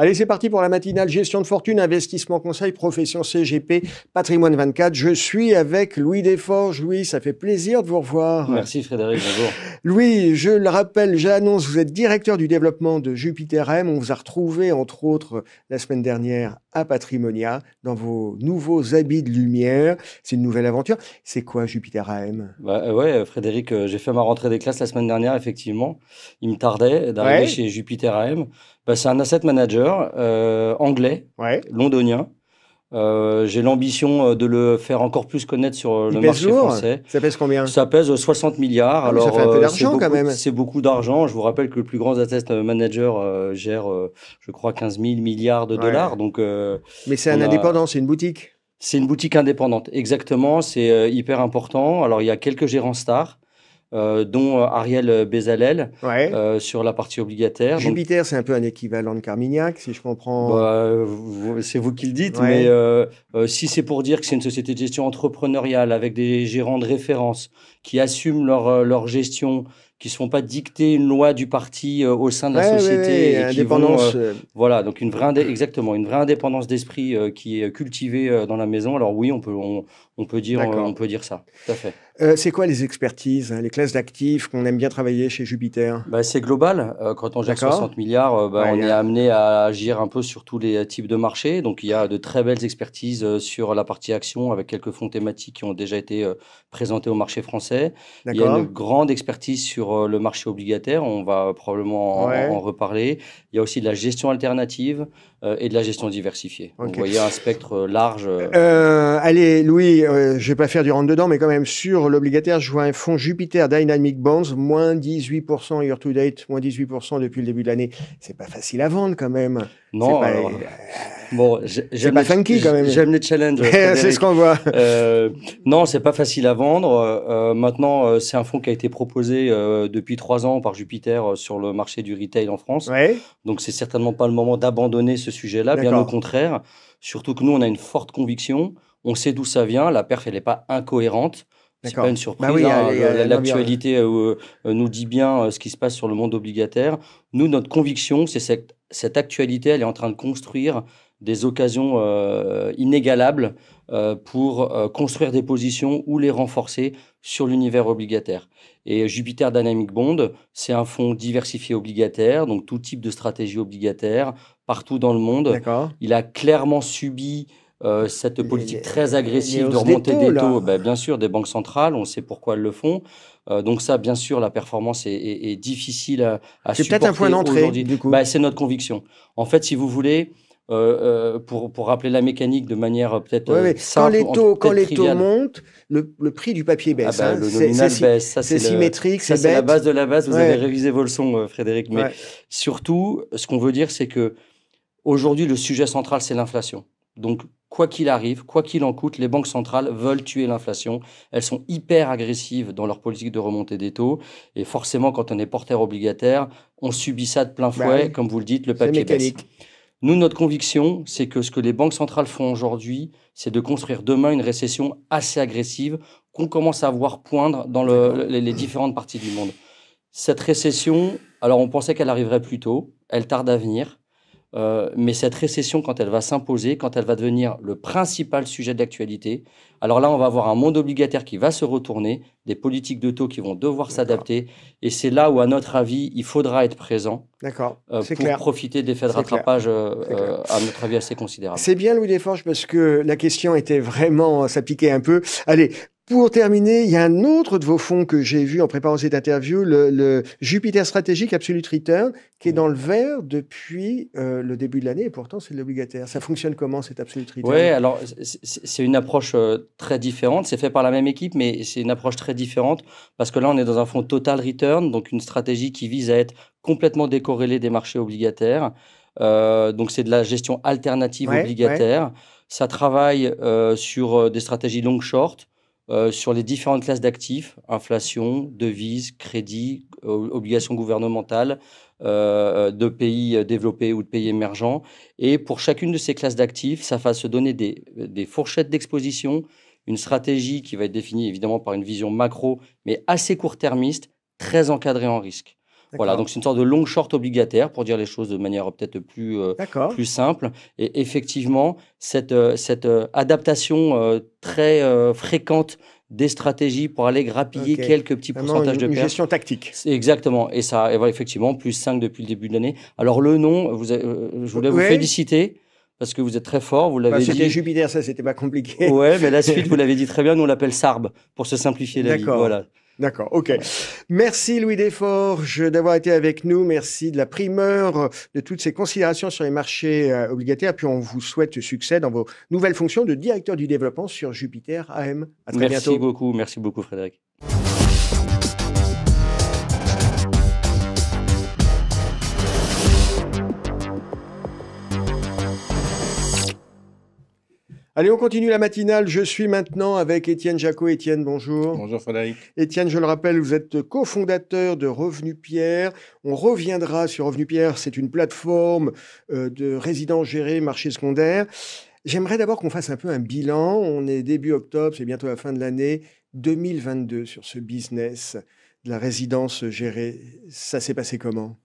Allez, c'est parti pour la matinale gestion de fortune, investissement conseil, profession CGP, patrimoine 24. Je suis avec Louis Desforges. Louis, ça fait plaisir de vous revoir. Merci Frédéric, bonjour. Louis, je le rappelle, j'annonce, vous êtes directeur du développement de Jupiter M. On vous a retrouvé, entre autres, la semaine dernière à Patrimonia, dans vos nouveaux habits de lumière. C'est une nouvelle aventure. C'est quoi Jupiter AM bah, euh, Ouais, Frédéric, euh, j'ai fait ma rentrée des classes la semaine dernière, effectivement. Il me tardait d'arriver chez Jupiter AM. Bah, c'est un asset manager euh, anglais, londonien. Euh, j'ai l'ambition euh, de le faire encore plus connaître sur le marché français. Ça pèse combien? Ça pèse 60 milliards. Ah, Alors, ça fait un peu d'argent quand même. C'est beaucoup d'argent. Je vous rappelle que le plus grand asset manager gère, je crois, 15 000 milliards de dollars. Donc, Mais c'est un indépendant, c'est une boutique? C'est une boutique indépendante, exactement. C'est hyper important. Alors, il y a quelques gérants stars. Euh, dont euh, Ariel Bezalel euh, sur la partie obligataire. Jupiter, c'est un peu un équivalent de Carmignac, si je comprends. Bah, c'est vous qui le dites, mais si c'est pour dire que c'est une société de gestion entrepreneuriale avec des gérants de référence qui assument leur, leur gestion, qui ne se font pas dicter une loi du parti au sein de la société. et indépendance. voilà, donc une vraie, exactement, une vraie indépendance d'esprit qui est cultivée dans la maison. Alors oui, on peut, on, on peut, dire, on peut dire ça, tout à fait. Euh, c'est quoi les expertises, hein, les classes d'actifs qu'on aime bien travailler chez Jupiter? Bah, C'est global. Euh, quand on gère 60 milliards, euh, bah, on est amené à agir un peu sur tous les types de marchés. Donc il y a de très belles expertises sur la partie action avec quelques fonds thématiques qui ont déjà été présentés au marché français. Il y a une grande expertise sur le marché obligataire. On va probablement en, reparler. Il y a aussi de la gestion alternative et de la gestion diversifiée. vous voyez un spectre large. allez, Louis, je ne vais pas faire du rentre-dedans, mais quand même sur l'obligataire, je vois un fonds Jupiter Dynamic Bonds, moins 18% year to date, moins 18% depuis le début de l'année. C'est pas facile à vendre quand même. Non, pas, bon, j'aime pas funky quand même. J'aime les challenges. c'est ce qu'on voit. Euh, non, c'est pas facile à vendre. Euh, maintenant, euh, c'est un fonds qui a été proposé euh, depuis trois ans par Jupiter sur le marché du retail en France. Ouais. Donc, c'est certainement pas le moment d'abandonner ce sujet-là, bien au contraire. Surtout que nous, on a une forte conviction. On sait d'où ça vient. La perf, elle n'est pas incohérente. C'est pas une surprise. Bah hein, l'actualité euh, nous dit bien euh, ce qui se passe sur le monde obligataire. Nous, notre conviction, c'est cette, cette actualité, elle est en train de construire des occasions inégalables pour construire des positions ou les renforcer sur l'univers obligataire. Et Jupiter Dynamic Bond, c'est un fonds diversifié obligataire, donc tout type de stratégie obligataire partout dans le monde. Il a clairement subi euh, cette politique très agressive de remonter des taux, ben, bien sûr, des banques centrales, on sait pourquoi elles le font. Euh, donc ça, bien sûr, la performance est, est, est difficile à, à C'est peut-être un point d'entrée, du coup. Ben, c'est notre conviction. En fait, si vous voulez, euh, euh pour, pour rappeler la mécanique de manière peut-être ouais, Quand les taux, quand les taux montent, le, le, prix du papier baisse. Ah ben, le nominal baisse. C'est symétrique, c'est c'est la base de la base. Vous avez révisé vos leçons, Frédéric. Mais surtout, ce qu'on veut dire, c'est que aujourd'hui, le sujet central, c'est l'inflation. Donc, quoi qu'il arrive, quoi qu'il en coûte, les banques centrales veulent tuer l'inflation. Elles sont hyper agressives dans leur politique de remontée des taux. Et forcément, quand on est porteur obligataire, on subit ça de plein bah fouet, comme vous le dites, le papier baisse. Nous, notre conviction, c'est que ce que les banques centrales font aujourd'hui, c'est de construire demain une récession assez agressive qu'on commence à voir poindre dans les différentes parties du monde. Cette récession, alors on pensait qu'elle arriverait plus tôt, elle tarde à venir. Euh, mais cette récession, quand elle va s'imposer, quand elle va devenir le principal sujet d'actualité, alors là, on va avoir un monde obligataire qui va se retourner, des politiques de taux qui vont devoir s'adapter, et c'est là où, à notre avis, il faudra être présent euh, pour profiter d'effets de rattrapage, euh, à notre avis, assez considérable. C'est bien, Louis Desforges, parce que la question était vraiment, ça piquait un peu. Allez, pour terminer, il y a un autre de vos fonds que j'ai vu en préparant cette interview, le, Jupiter Stratégique Absolute Return, qui est dans le vert depuis euh, le début de l'année, et pourtant c'est l'obligataire. Ça fonctionne comment cet Absolute Return? Oui, alors c'est une approche euh, très différente. C'est fait par la même équipe, mais c'est une approche très différente parce que là, on est dans un fonds Total Return, donc une stratégie qui vise à être complètement décorrélée des marchés obligataires. Euh, donc c'est de la gestion alternative obligataire. Ça travaille sur des stratégies long-short. Euh, sur les différentes classes d'actifs, inflation, devises, crédit, obligations gouvernementales euh, de pays développés ou de pays émergents. Et pour chacune de ces classes d'actifs, ça va se donner des, des fourchettes d'exposition, une stratégie qui va être définie évidemment par une vision macro, mais assez court-termiste, très encadrée en risque. Voilà, donc c'est une sorte de long short obligataire pour dire les choses de manière peut-être plus, euh, plus simple. Et effectivement, cette, euh, euh, adaptation très fréquente des stratégies pour aller grappiller quelques petits pourcentages de pertes. Une gestion tactique. Exactement. Et ça, et voilà, effectivement, plus 5 depuis le début de l'année. Alors le nom, vous, je voulais vous féliciter parce que vous êtes très fort, vous l'avez bah, dit. C'était Jupiter, ça, c'était pas compliqué. Ouais, mais la suite, vous l'avez dit très bien, nous on l'appelle SARB, pour se simplifier la vie. Voilà. D'accord, ok. Merci Louis Desforges d'avoir été avec nous. Merci de la primeur, de toutes ces considérations sur les marchés euh, obligataires. Puis on vous souhaite succès dans vos nouvelles fonctions de directeur du développement sur Jupiter AM. À très merci beaucoup, merci beaucoup Frédéric. Allez, on continue la matinale. Je suis maintenant avec Étienne Jacot. Étienne, bonjour. Bonjour Frédéric. Étienne, je le rappelle, vous êtes cofondateur de Revenu Pierre. On reviendra sur Revenu Pierre. C'est une plateforme euh, de résidence gérée, marché secondaire. J'aimerais d'abord qu'on fasse un peu un bilan. On est début octobre, c'est bientôt la fin de l'année 2022 sur ce business de la résidence gérée. Ça s'est passé comment?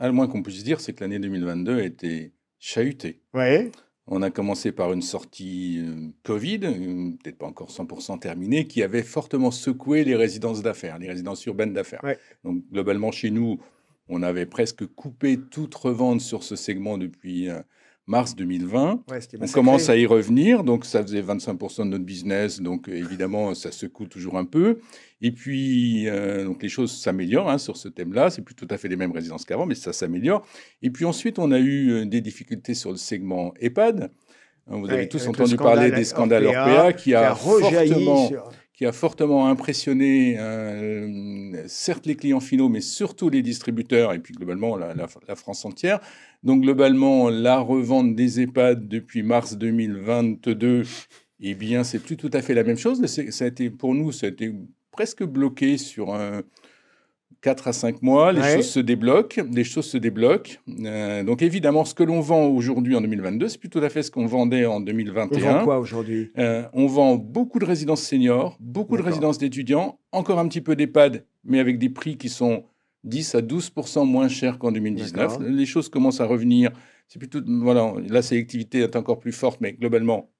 Ah, Le moins qu'on puisse dire, c'est que l'année 2022 a été chahutée. Ouais. On a commencé par une sortie euh, Covid, peut-être pas encore 100% terminée, qui avait fortement secoué les résidences d'affaires, les résidences urbaines d'affaires. Donc globalement, chez nous, on avait presque coupé toute revente sur ce segment depuis euh, mars 2020. on commence à y revenir, donc ça faisait 25% de notre business, donc évidemment ça secoue toujours un peu. Et puis euh, donc les choses s'améliorent hein, sur ce thème-là. C'est plus tout à fait les mêmes résidences qu'avant, mais ça s'améliore. Et puis ensuite on a eu euh, des difficultés sur le segment EHPAD. Vous avez tous entendu parler des scandales Orpea, qui, a, fortement qui a fortement impressionné euh, certes les clients finaux, mais surtout les distributeurs et puis globalement la, France entière. Donc globalement, la revente des EHPAD depuis mars 2022, eh bien, c'est plus tout à fait la même chose. Ça pour nous, ça a été presque bloqué sur un 4 à 5 mois, les choses se débloquent, les choses se débloquent. Euh, donc évidemment, ce que l'on vend aujourd'hui en 2022, c'est plus tout à fait ce qu'on vendait en 2021. On vend quoi aujourd'hui? Euh, On vend beaucoup de résidences seniors, beaucoup de résidences d'étudiants, encore un petit peu d'EHPAD, mais avec des prix qui sont 10 à 12% moins chers qu'en 2019. Les choses commencent à revenir. C'est plutôt voilà, la sélectivité est encore plus forte, mais globalement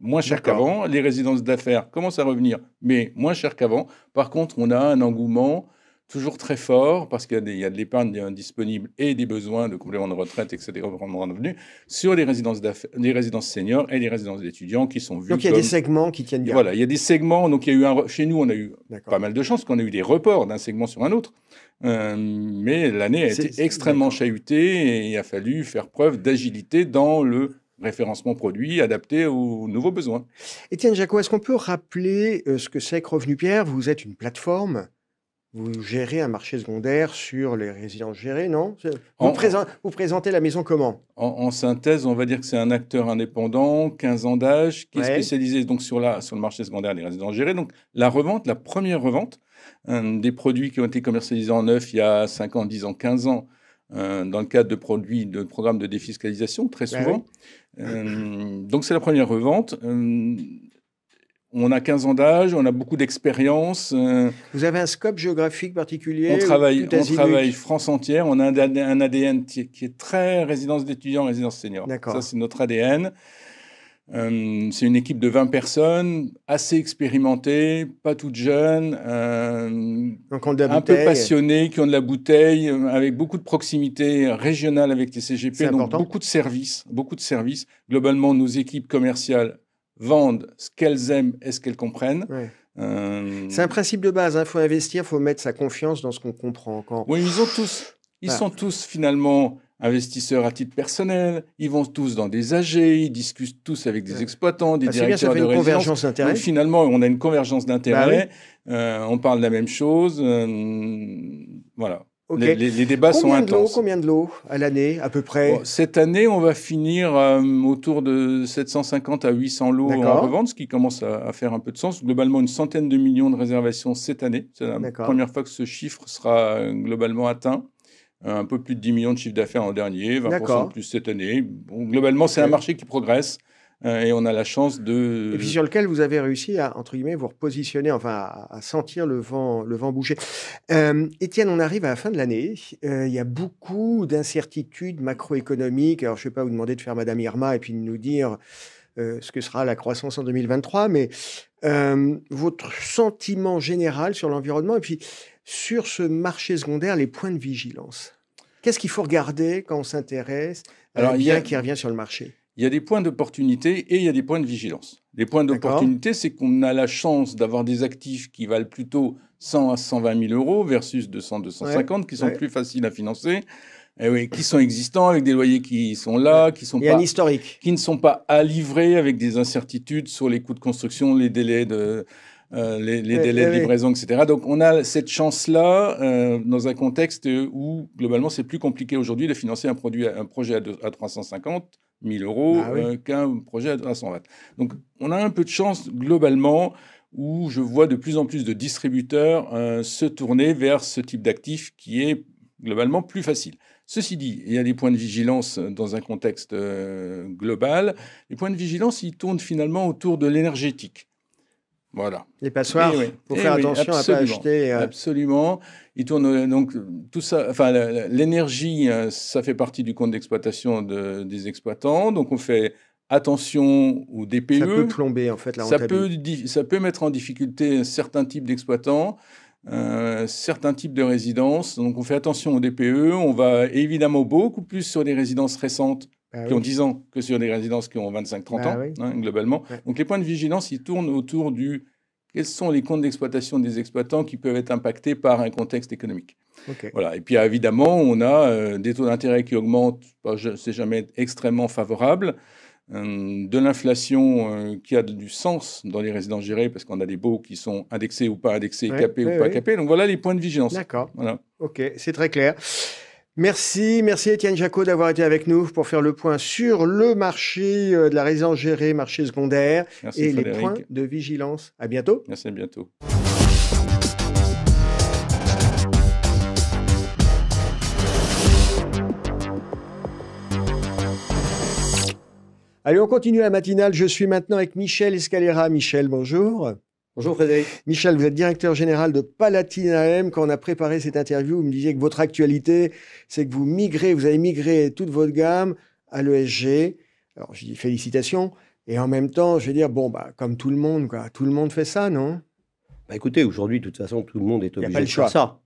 moins cher qu'avant. Les résidences d'affaires commencent à revenir, mais moins cher qu'avant. Par contre, on a un engouement toujours très fort, parce qu'il y a, de l'épargne disponible et des besoins de complément de retraite, etc., de revenus, sur les résidences, les résidences seniors et les résidences d'étudiants qui sont vus. Donc il y a des segments qui tiennent bien. Voilà, il y a des segments. Donc il y a eu un, chez nous, on a eu pas mal de chance, qu'on a eu des reports d'un segment sur un autre. Euh, mais l'année a été extrêmement chahutée et il a fallu faire preuve d'agilité dans le référencement produit adapté aux nouveaux besoins. Étienne Jacot, est-ce qu'on peut rappeler euh, ce que c'est que Revenu Pierre? Vous êtes une plateforme vous gérez un marché secondaire sur les résidences gérées, non vous, vous, présentez la maison comment en, synthèse, on va dire que c'est un acteur indépendant, 15 ans d'âge, qui est spécialisé donc sur, la, sur le marché secondaire des résidences gérées. Donc la revente, la première revente, des produits qui ont été commercialisés en neuf il y a 5 ans, 10 ans, 15 ans, euh, dans le cadre de produits, de programmes de défiscalisation, très souvent. Euh, donc c'est la première revente. Euh, on a 15 ans d'âge, on a beaucoup d'expérience. Euh, Vous avez un scope géographique particulier On travaille, on travaille France entière. On a un, ADN qui est, très résidence d'étudiants, résidence senior. Ça, c'est notre ADN. Euh, c'est une équipe de 20 personnes, assez expérimentées, pas toutes jeunes, euh, un peu passionnées, qui ont de la bouteille, avec beaucoup de proximité régionale avec les CGP, donc beaucoup de services, beaucoup de services. Globalement, nos équipes commerciales vendent ce qu'elles aiment et ce qu'elles comprennent. Euh, c'est un principe de base. Il hein. faut investir, il faut mettre sa confiance dans ce qu'on comprend. Quand... Oui, ils ont tous, ils sont tous finalement investisseurs à titre personnel. Ils vont tous dans des AG, ils discutent tous avec des exploitants, des directeurs bien, ça fait de une convergence d'intérêts. Finalement, on a une convergence d'intérêts. Bah euh, on parle de la même chose. Euh, voilà. Les, débats sont intenses. combien de lots à l'année, à peu près Cette année, on va finir euh, autour de 750 à 800 lots en revente, ce qui commence à, faire un peu de sens. Globalement, une centaine de millions de réservations cette année. C'est la première fois que ce chiffre sera euh, globalement atteint. Euh, un peu plus de 10 millions de chiffres d'affaires en dernier, 20% de plus cette année. globalement, c'est un marché qui progresse. Et on a la chance de... Et puis sur lequel vous avez réussi à, entre guillemets, vous repositionner, enfin à, sentir le vent, le vent bouger. Étienne, on arrive à la fin de l'année. il y a beaucoup d'incertitudes macroéconomiques. Alors je ne vais pas vous demander de faire Madame Irma et puis de nous dire ce que sera la croissance en 2023, mais votre sentiment général sur l'environnement et puis sur ce marché secondaire, les points de vigilance. Qu'est-ce qu'il faut regarder quand on s'intéresse à un bien qui revient sur le marché? Il y a des points d'opportunité et il y a des points de vigilance. Les points d'opportunité, c'est qu'on a la chance d'avoir des actifs qui valent plutôt 100 à 120 000 euros versus 200, 250, qui sont plus faciles à financer. Et oui, qui sont existants avec des loyers qui sont là, qui sont pas, un historique. qui ne sont pas à livrer avec des incertitudes sur les coûts de construction, les délais de, euh, les, délais de livraison, etc. Donc on a cette chance-là euh, dans un contexte où globalement c'est plus compliqué aujourd'hui de financer un, produit, un projet à, 350 000 euros ah euh, qu'un projet à 320. Donc on a un peu de chance globalement où je vois de plus en plus de distributeurs se tourner vers ce type d'actif qui est globalement plus facile. Ceci dit, il y a des points de vigilance dans un contexte global. Les points de vigilance, ils tournent finalement autour de l'énergétique. Voilà. Les passoires, il faut faire attention à ne pas acheter. Euh, absolument. Il tourne euh, donc tout ça. Enfin, l'énergie, euh, ça fait partie du compte d'exploitation de, des exploitants. Donc on fait attention aux DPE. Ça peut plomber en fait la ça peut, ça peut mettre en difficulté certains types d'exploitants. certains types de résidences. Donc on fait attention aux DPE. On va évidemment beaucoup plus sur les résidences récentes bah qui ont 10 ans que sur des résidences qui ont 25-30 bah ans, hein, globalement. Donc les points de vigilance, ils tournent autour du quels sont les comptes d'exploitation des exploitants qui peuvent être impactés par un contexte économique. Voilà. Et puis évidemment, on a euh, des taux d'intérêt qui augmentent, c'est jamais extrêmement favorable, euh, de l'inflation euh, qui a du sens dans les résidences gérées parce qu'on a des baux qui sont indexés ou pas indexés, capés ou pas capés. Donc voilà les points de vigilance. D'accord. Voilà. Ok, c'est très clair. Merci, merci Étienne Jacot d'avoir été avec nous pour faire le point sur le marché euh, de la résidence gérée, marché secondaire et les points de vigilance. À bientôt. Merci, à bientôt. Allez, on continue la matinale. Je suis maintenant avec Michel Escalera. Michel, bonjour. Bonjour Frédéric. Michel, vous êtes directeur général de Palatine AM. Quand on a préparé cette interview, vous me disiez que votre actualité, c'est que vous migrez, vous avez migré toute votre gamme à l'ESG. Alors, je dis félicitations. Et en même temps, je vais dire, bon, bah, comme tout le monde, quoi, tout le monde fait ça, non? Bah, Écoutez, aujourd'hui, de toute façon, tout le monde est obligé de faire ça.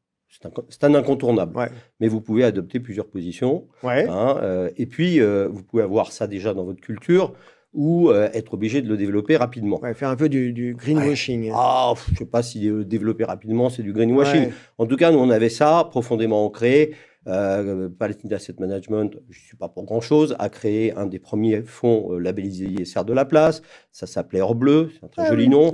C'est un, incontournable. Mais vous pouvez adopter plusieurs positions. Ouais. Hein, euh, et puis, euh, vous pouvez avoir ça déjà dans votre culture ou euh, être obligé de le développer rapidement. faire un peu du, greenwashing. Ah, je ne sais pas si euh, développer rapidement, c'est du greenwashing. En tout cas, nous, on avait ça profondément ancré. Euh, Asset Management, je ne suis pas pour grand-chose, a créé un des premiers fonds euh, labellisés ISR de la place. Ça s'appelait Or Bleu, c'est un très ah joli nom.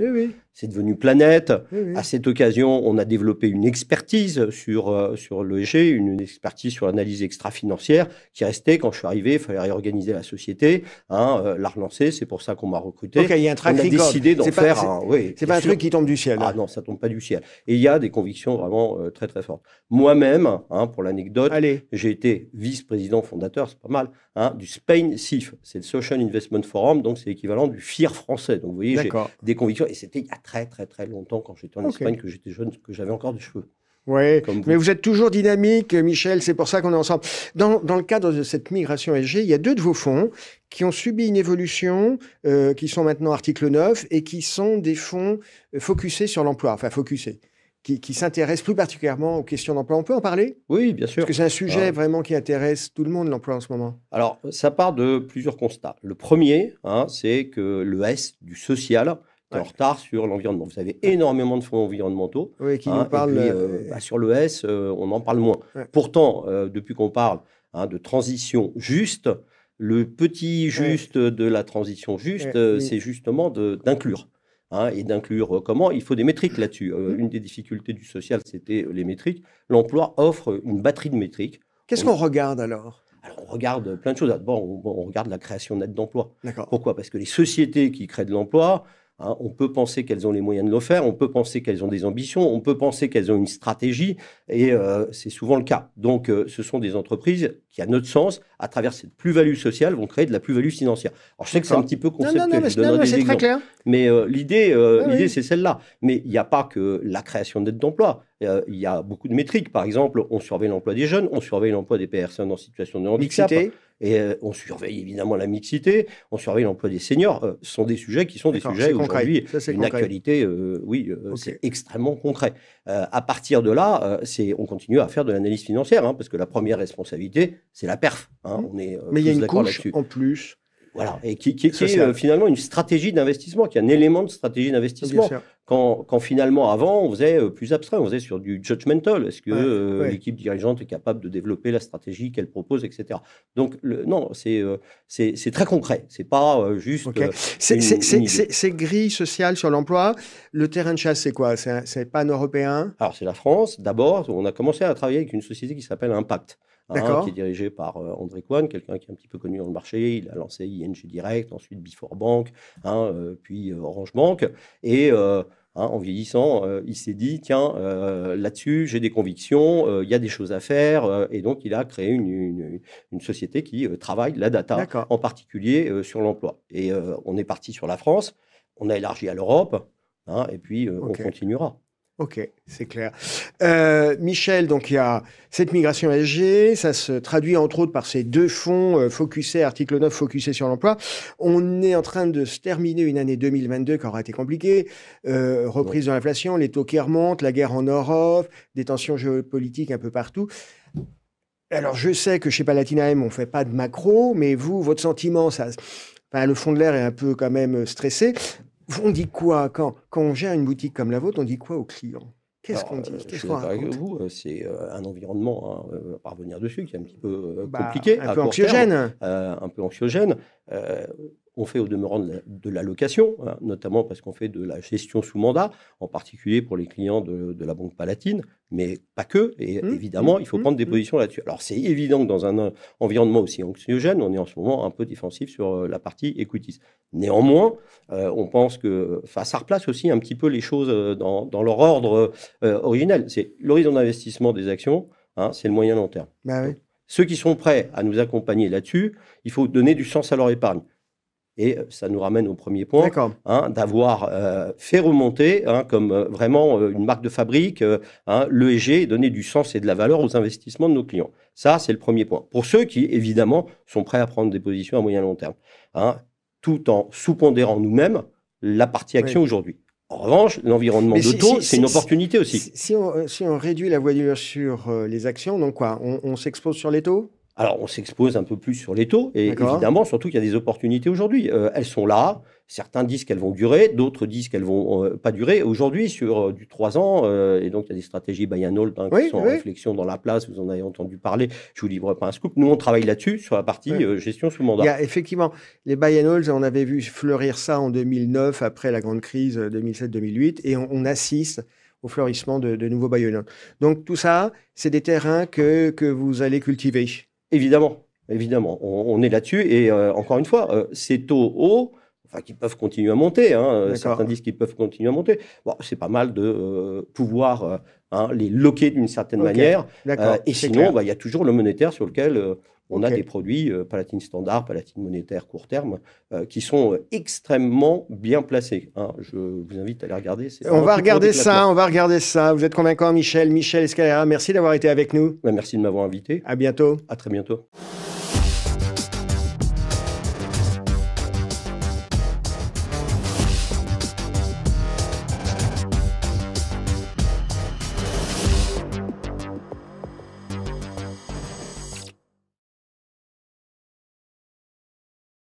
C'est devenu Planète. À cette occasion, on a développé une expertise sur, euh, sur l'EG, une, expertise sur l'analyse extra-financière qui restait quand je suis arrivé. Il fallait réorganiser la société, hein, euh, la relancer. C'est pour ça qu'on m'a recruté. Donc, il y a un on a décidé d'en faire un. Oui, c'est pas un truc qui tombe du ciel. Ah non, ça tombe pas du ciel. Et il y a des convictions vraiment très très fortes. Moi-même, hein, pour l'anecdote, j'ai été vice-président fondateur, c'est pas mal, hein, du Spain SIF. C'est le Social Investment Forum, donc c'est l'équivalent du FIR français. Donc vous voyez, j'ai des convictions. Et c'était il y a très, très, très longtemps, quand j'étais en Espagne, que j'étais jeune, que j'avais encore des cheveux. Oui, mais vous êtes toujours dynamique, Michel, c'est pour ça qu'on est ensemble. Dans, dans, le cadre de cette migration SG, il y a deux de vos fonds qui ont subi une évolution, euh, qui sont maintenant article 9 et qui sont des fonds euh, focusés sur l'emploi, enfin focusés qui, qui s'intéresse plus particulièrement aux questions d'emploi. On peut en parler? Oui, bien sûr. Parce que c'est un sujet vraiment qui intéresse tout le monde, l'emploi en ce moment. Alors, ça part de plusieurs constats. Le premier, hein, c'est que le S du social en retard sur l'environnement. Vous avez énormément de fonds environnementaux. Oui, qui nous hein, parlent. Euh, bah, sur le S, euh, on en parle moins. Pourtant, euh, depuis qu'on parle hein, de transition juste, le petit juste de la transition juste, c'est justement d'inclure. Hein, et d'inclure euh, comment? Il faut des métriques là-dessus. Euh, mmh. une des difficultés du social, c'était les métriques. L'emploi offre une batterie de métriques. Qu'est-ce qu'on regarde alors? Alors, on regarde plein de choses. D'abord, on, regarde la création nette d'emplois. Pourquoi? Parce que les sociétés qui créent de l'emploi, Hein. on peut penser qu'elles ont les moyens de le faire, on peut penser qu'elles ont des ambitions, on peut penser qu'elles ont une stratégie, et euh, c'est souvent le cas. Donc, euh, ce sont des entreprises qui, à notre sens, à travers cette plus-value sociale, vont créer de la plus-value financière. Alors, je sais que c'est un petit peu conceptuel, non, non, je donnerai des exemples. Clair. Mais euh, l'idée, l'idée, c'est celle-là. Mais il n'y a pas que la création d'aides d'emploi. Il y a beaucoup de métriques. Par exemple, on surveille l'emploi des jeunes, on surveille l'emploi des personnes en situation de handicap. Et euh, on surveille évidemment la mixité, on surveille l'emploi des seniors. Euh, ce sont des sujets qui sont des sujets aujourd'hui une actualité, euh, oui, c'est extrêmement concret. à partir de là, c'est on continue à faire de l'analyse financière, hein, parce que la première responsabilité, c'est la perf. Hein. Mmh. on est Mais il y a une couche en plus. Voilà, et qui, qui, est finalement une stratégie d'investissement, qui est un élément de stratégie d'investissement. Quand, quand, finalement, avant, on faisait euh, plus abstrait, on faisait sur du judgmental. Est-ce que euh, l'équipe dirigeante est capable de développer la stratégie qu'elle propose, etc. Donc, le, non, c'est euh, c'est très concret. C'est pas juste. Okay. c'est gris social sur l'emploi. Le terrain de chasse, c'est quoi? C'est pan-européen? Alors, c'est la France. D'abord, on a commencé à travailler avec une société qui s'appelle Impact. Hein, qui est dirigé par André Coine, quelqu'un qui est un petit peu connu dans le marché. Il a lancé ING Direct, ensuite Before Bank, hein, puis Orange Bank. Et Hein, en vieillissant, euh, il s'est dit, tiens, euh, là-dessus, j'ai des convictions, euh, il y a des choses à faire, et donc il a créé une, société qui travaille la data, en particulier sur l'emploi. Et on est parti sur la France, on a élargi à l'Europe, hein, et puis on continuera. Ok, c'est clair. Euh, Michel, donc il y a cette migration SG, ça se traduit entre autres par ces deux fonds euh, focusés, article 9 focusé sur l'emploi. On est en train de se terminer une année 2022 qui aura été compliquée, euh, reprise de l'inflation, les taux qui remontent, la guerre en Europe, des tensions géopolitiques un peu partout. Alors je sais que chez Palatinaem on fait pas de macro, mais vous, votre sentiment, ça, le fond de l'air est un peu quand même stressé. On dit quoi quand, quand on gère une boutique comme la vôtre On dit quoi aux clients? Qu'est-ce qu'on dit? euh, Qu'est-ce qu'on vous, euh, c'est euh, un environnement, hein, à revenir dessus, qui est un petit peu bah, compliqué. Un peu anxiogène. un peu anxiogène. On fait au demeurant de l'allocation, hein, notamment parce qu'on fait de la gestion sous mandat, en particulier pour les clients de, la Banque Palatine, mais pas que. Et mmh, évidemment, il faut mmh, prendre des mmh. positions là-dessus. Alors, c'est évident que dans un environnement aussi anxiogène, on est en ce moment un peu défensif sur euh, la partie equities. Néanmoins, euh, on pense que ça replace aussi un petit peu les choses euh, dans, leur ordre originel. C'est l'horizon d'investissement des actions, hein, c'est le moyen long terme. Bah ceux qui sont prêts à nous accompagner là-dessus, il faut donner du sens à leur épargne. Et euh, ça nous ramène au premier point, hein, d'avoir euh, fait remonter hein, comme euh, vraiment une marque de fabrique hein, l'ESG et donner du sens et de la valeur aux investissements de nos clients. Ça, c'est le premier point. Pour ceux qui, évidemment, sont prêts à prendre des positions à moyen long terme, hein, tout en sous-pondérant nous-mêmes la partie action aujourd'hui. En revanche, l'environnement de taux, c'est une opportunité aussi. Si on, si on, réduit la voilure sur les actions, donc quoi On, s'expose sur les taux? Alors, on s'expose un peu plus sur les taux, et évidemment, surtout qu'il y a des opportunités aujourd'hui. Euh, elles sont là. Certains disent qu'elles vont durer, d'autres disent qu'elles vont euh, pas durer. Aujourd'hui, sur euh, du 3 ans, et donc il y a des stratégies buy and hold hein, qui sont en réflexion dans la place, vous en avez entendu parler, je vous livre pas un scoop. Nous, on travaille là-dessus, sur la partie gestion sous mandat. Il y a effectivement les buy and hold, on avait vu fleurir ça en 2009, après la grande crise 2007-2008, et on, assiste au fleurissement de, nouveaux buy and hold. Donc tout ça, c'est des terrains que, que vous allez cultiver. Évidemment, évidemment, on, est là-dessus. Et euh, encore une fois, euh, ces taux hauts, enfin, qui peuvent continuer à monter, hein, certains disent qu'ils peuvent continuer à monter. Bon, c'est pas mal de euh, pouvoir hein, les loquer d'une certaine manière. et sinon, bah, il y a toujours le monétaire sur lequel on a des produits euh, palatine standard, palatine monétaire court terme, euh, qui sont euh, extrêmement bien placés. Hein. Je vous invite à les regarder. On va regarder ça, on va regarder ça. Vous êtes convaincant, Michel. Michel Escalera, merci d'avoir été avec nous. Bah, merci de m'avoir invité. À bientôt. À très bientôt.